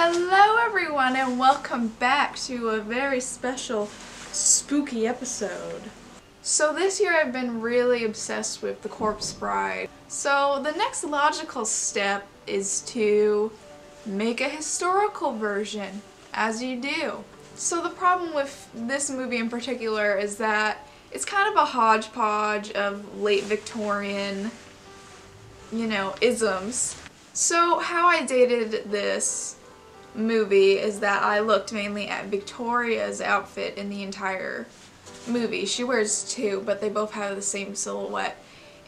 Hello everyone and welcome back to a very special spooky episode. So this year I've been really obsessed with The Corpse Bride. So the next logical step is to make a historical version, as you do. So the problem with this movie in particular is that it's kind of a hodgepodge of late Victorian, you know, isms. So how I dated this movie is that I looked mainly at Victoria's outfit in the entire movie. She wears two, but they both have the same silhouette.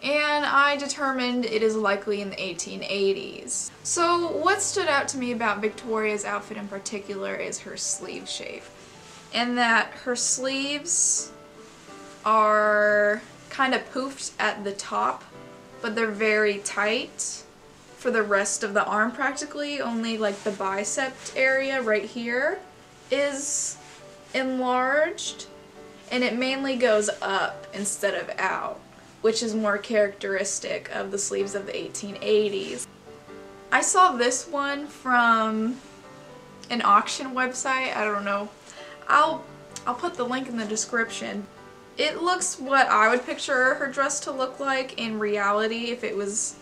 And I determined it is likely in the 1880s. So what stood out to me about Victoria's outfit in particular is her sleeve shape. And that her sleeves are kind of poofed at the top, but they're very tight for the rest of the arm practically. Only like the bicep area right here is enlarged and it mainly goes up instead of out, which is more characteristic of the sleeves of the 1880s. I saw this one from an auction website, I don't know. I'll I'll put the link in the description. It looks what I would picture her dress to look like in reality if it was,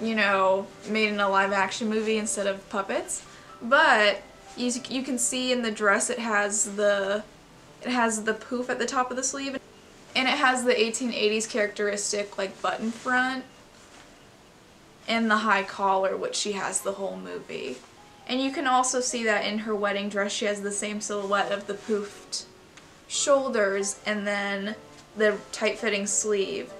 you know, made in a live action movie instead of puppets. But you, you can see in the dress it has the it has the poof at the top of the sleeve and it has the 1880s characteristic like button front and the high collar which she has the whole movie. And you can also see that in her wedding dress she has the same silhouette of the poofed shoulders and then the tight-fitting sleeve.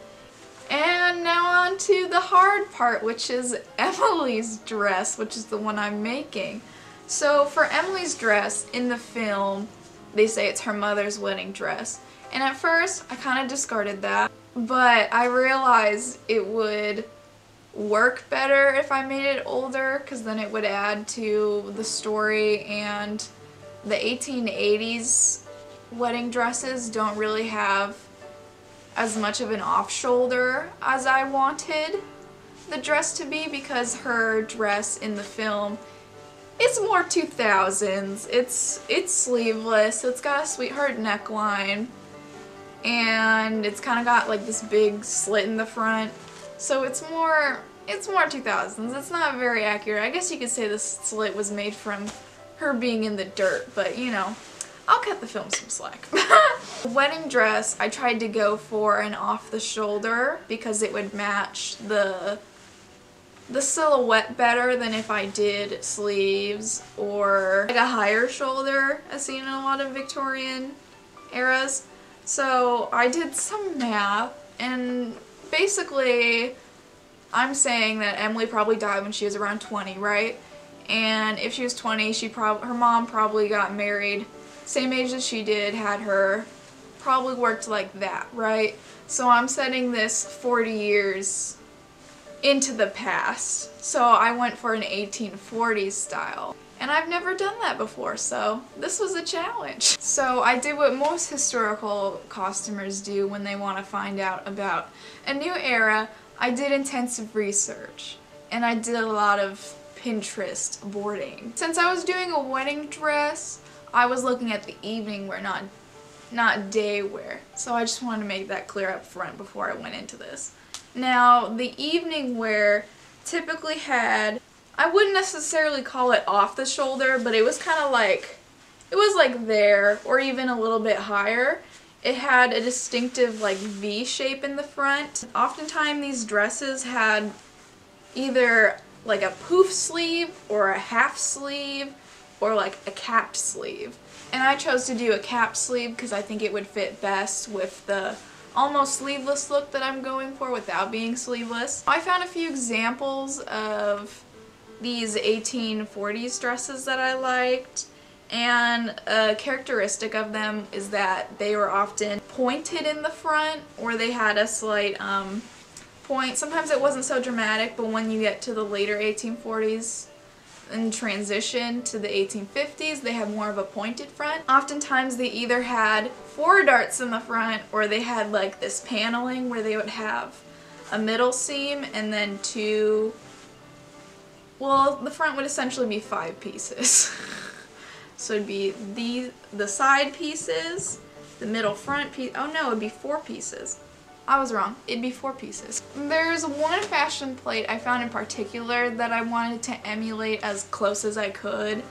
And now on to the hard part, which is Emily's dress, which is the one I'm making. So for Emily's dress in the film, they say it's her mother's wedding dress. And at first, I kind of discarded that, but I realized it would work better if I made it older because then it would add to the story and the 1880s wedding dresses don't really have as much of an off shoulder as I wanted the dress to be because her dress in the film it's more 2000s. It's it's sleeveless. It's got a sweetheart neckline and it's kind of got like this big slit in the front. So it's more it's more 2000s. It's not very accurate. I guess you could say the slit was made from her being in the dirt, but you know, I'll cut the film some slack. Wedding dress, I tried to go for an off the shoulder because it would match the the silhouette better than if I did sleeves or like a higher shoulder as seen in a lot of Victorian eras. So I did some math and basically I'm saying that Emily probably died when she was around 20, right? And if she was 20, she prob her mom probably got married same age as she did, had her, probably worked like that, right? So I'm setting this 40 years into the past. So I went for an 1840s style. And I've never done that before, so this was a challenge. So I did what most historical costumers do when they want to find out about a new era. I did intensive research, and I did a lot of Pinterest boarding. Since I was doing a wedding dress, I was looking at the evening wear, not, not day wear. So I just wanted to make that clear up front before I went into this. Now, the evening wear typically had, I wouldn't necessarily call it off the shoulder, but it was kind of like, it was like there, or even a little bit higher. It had a distinctive like V shape in the front. Oftentimes these dresses had either like a poof sleeve or a half sleeve or like a capped sleeve. And I chose to do a capped sleeve because I think it would fit best with the almost sleeveless look that I'm going for without being sleeveless. I found a few examples of these 1840s dresses that I liked and a characteristic of them is that they were often pointed in the front or they had a slight um, point. Sometimes it wasn't so dramatic but when you get to the later 1840s and transition to the 1850s they had more of a pointed front. Oftentimes they either had four darts in the front or they had like this paneling where they would have a middle seam and then two well, the front would essentially be five pieces. so it'd be the, the side pieces, the middle front piece, oh no, it'd be four pieces. I was wrong. It'd be four pieces. There's one fashion plate I found in particular that I wanted to emulate as close as I could.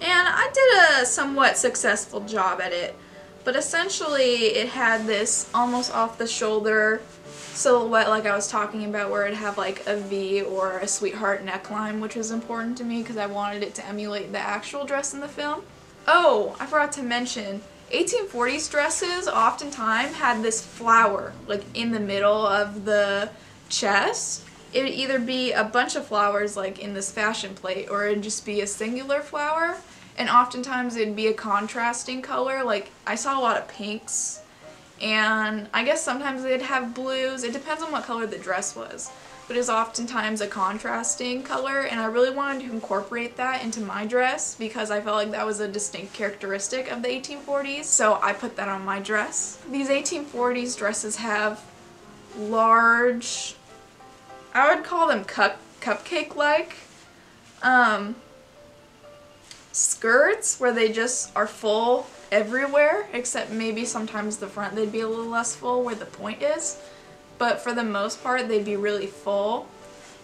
And I did a somewhat successful job at it. But essentially it had this almost off the shoulder silhouette like I was talking about where it'd have like a V or a sweetheart neckline which was important to me because I wanted it to emulate the actual dress in the film. Oh, I forgot to mention, 1840s dresses oftentimes had this flower like in the middle of the chest. It would either be a bunch of flowers like in this fashion plate or it'd just be a singular flower and oftentimes it'd be a contrasting color like I saw a lot of pinks and I guess sometimes they'd have blues. It depends on what color the dress was but it's oftentimes a contrasting color and I really wanted to incorporate that into my dress because I felt like that was a distinct characteristic of the 1840s so I put that on my dress. These 1840s dresses have large, I would call them cup cupcake-like um, skirts where they just are full everywhere except maybe sometimes the front they'd be a little less full where the point is but for the most part they'd be really full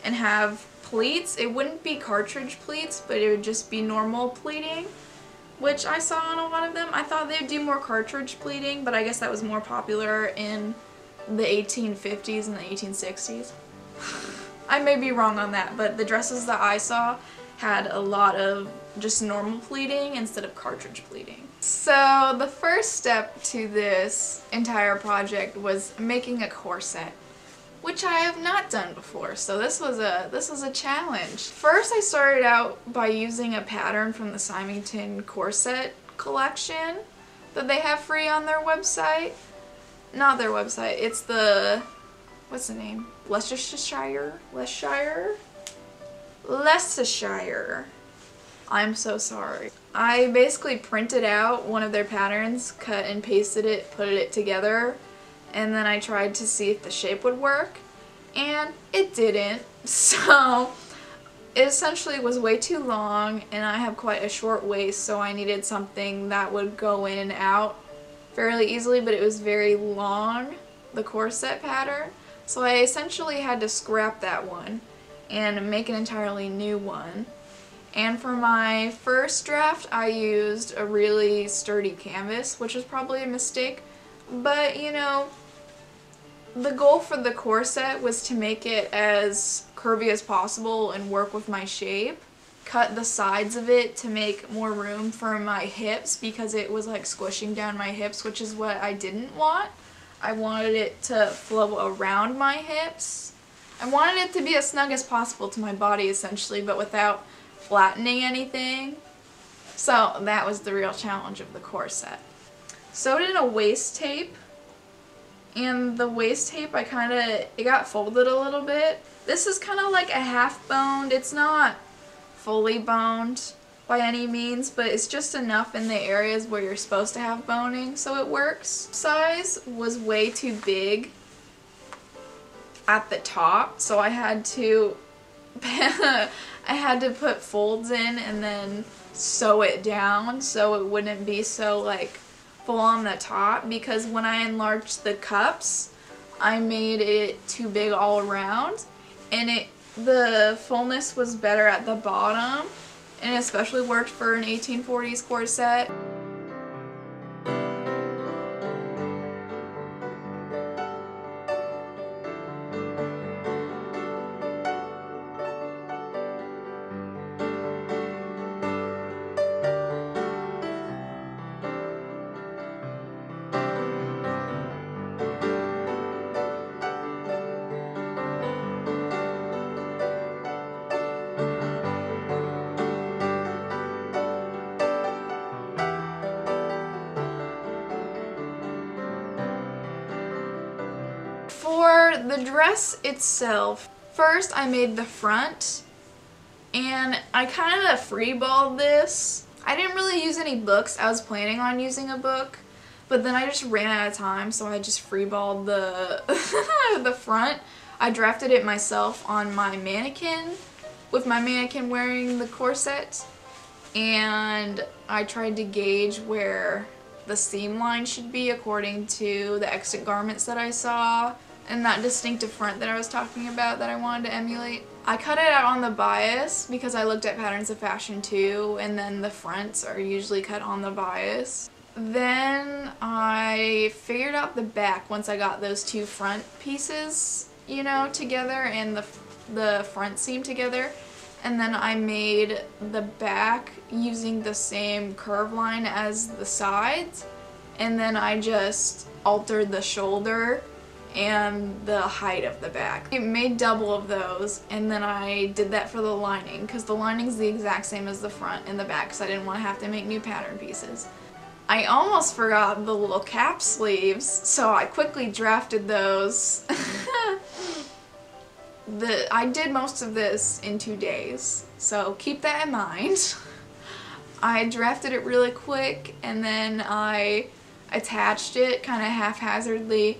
and have pleats. It wouldn't be cartridge pleats, but it would just be normal pleating, which I saw on a lot of them. I thought they'd do more cartridge pleating, but I guess that was more popular in the 1850s and the 1860s. I may be wrong on that, but the dresses that I saw had a lot of just normal pleating instead of cartridge pleating. So the first step to this entire project was making a corset which I have not done before so this was a this was a challenge. First I started out by using a pattern from the Symington corset collection that they have free on their website. Not their website, it's the what's the name? Leicestershire? Leicestershire? Leicestershire. I'm so sorry. I basically printed out one of their patterns, cut and pasted it, put it together, and then I tried to see if the shape would work, and it didn't. So it essentially was way too long, and I have quite a short waist, so I needed something that would go in and out fairly easily, but it was very long, the corset pattern. So I essentially had to scrap that one and make an entirely new one. And for my first draft, I used a really sturdy canvas, which was probably a mistake. But, you know, the goal for the corset was to make it as curvy as possible and work with my shape. Cut the sides of it to make more room for my hips because it was like squishing down my hips, which is what I didn't want. I wanted it to flow around my hips. I wanted it to be as snug as possible to my body essentially, but without flattening anything. So that was the real challenge of the corset. Sewed in a waist tape and the waist tape I kind of, it got folded a little bit. This is kind of like a half boned. It's not fully boned by any means, but it's just enough in the areas where you're supposed to have boning so it works. Size was way too big at the top, so I had to I had to put folds in and then sew it down so it wouldn't be so like full on the top because when I enlarged the cups I made it too big all around and it the fullness was better at the bottom and especially worked for an 1840s corset. The dress itself, first I made the front and I kind of freeballed this. I didn't really use any books. I was planning on using a book, but then I just ran out of time, so I just freeballed the, the front. I drafted it myself on my mannequin with my mannequin wearing the corset and I tried to gauge where the seam line should be according to the extant garments that I saw and that distinctive front that I was talking about that I wanted to emulate. I cut it out on the bias because I looked at Patterns of Fashion too and then the fronts are usually cut on the bias. Then I figured out the back once I got those two front pieces, you know, together and the, the front seam together. And then I made the back using the same curve line as the sides. And then I just altered the shoulder and the height of the back. I made double of those and then I did that for the lining because the lining is the exact same as the front and the back because I didn't want to have to make new pattern pieces. I almost forgot the little cap sleeves so I quickly drafted those. the I did most of this in two days so keep that in mind. I drafted it really quick and then I attached it kind of haphazardly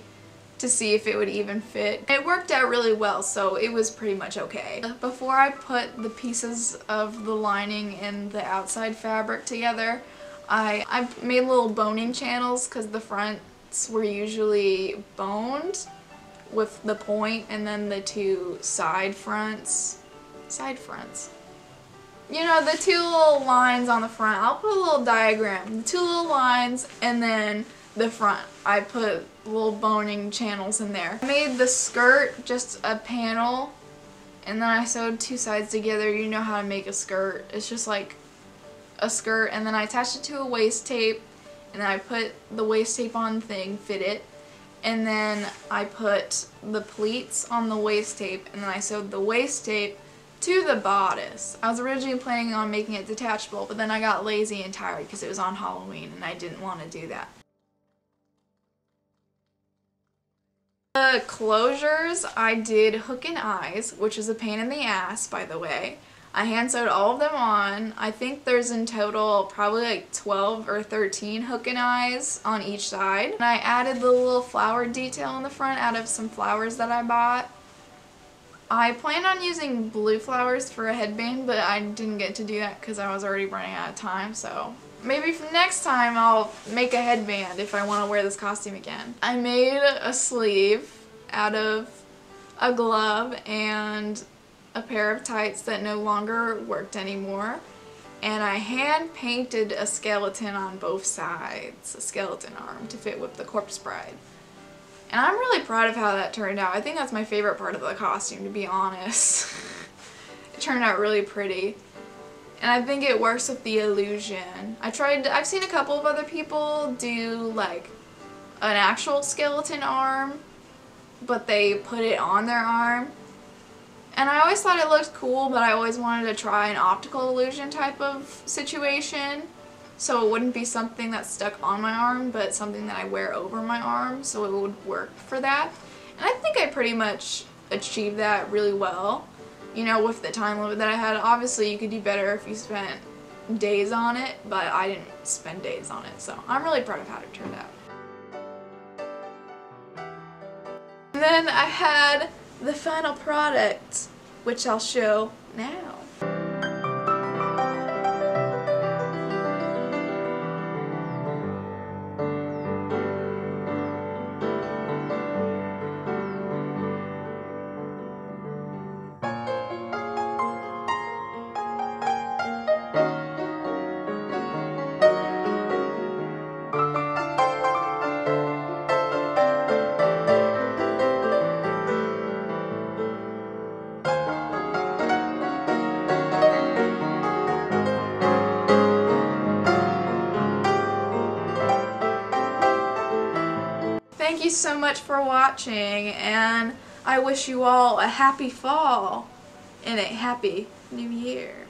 to see if it would even fit. It worked out really well, so it was pretty much okay. Before I put the pieces of the lining and the outside fabric together, I, I made little boning channels because the fronts were usually boned with the point and then the two side fronts. Side fronts? You know, the two little lines on the front. I'll put a little diagram. The two little lines and then the front. I put little boning channels in there. I made the skirt just a panel and then I sewed two sides together. You know how to make a skirt. It's just like a skirt and then I attached it to a waist tape and then I put the waist tape on thing, fit it, and then I put the pleats on the waist tape and then I sewed the waist tape to the bodice. I was originally planning on making it detachable but then I got lazy and tired because it was on Halloween and I didn't want to do that. The closures, I did hook and eyes, which is a pain in the ass, by the way. I hand sewed all of them on. I think there's in total probably like 12 or 13 hook and eyes on each side. And I added the little flower detail in the front out of some flowers that I bought. I planned on using blue flowers for a headband, but I didn't get to do that because I was already running out of time, so maybe next time I'll make a headband if I want to wear this costume again. I made a sleeve out of a glove and a pair of tights that no longer worked anymore and I hand painted a skeleton on both sides, a skeleton arm to fit with the corpse bride. And I'm really proud of how that turned out. I think that's my favorite part of the costume to be honest. it turned out really pretty and I think it works with the illusion. I tried, I've seen a couple of other people do like an actual skeleton arm, but they put it on their arm. And I always thought it looked cool, but I always wanted to try an optical illusion type of situation. So it wouldn't be something that's stuck on my arm, but something that I wear over my arm, so it would work for that. And I think I pretty much achieved that really well you know, with the time limit that I had. Obviously, you could do better if you spent days on it, but I didn't spend days on it, so I'm really proud of how it turned out. And then I had the final product, which I'll show now. You so much for watching and I wish you all a happy fall and a happy new year.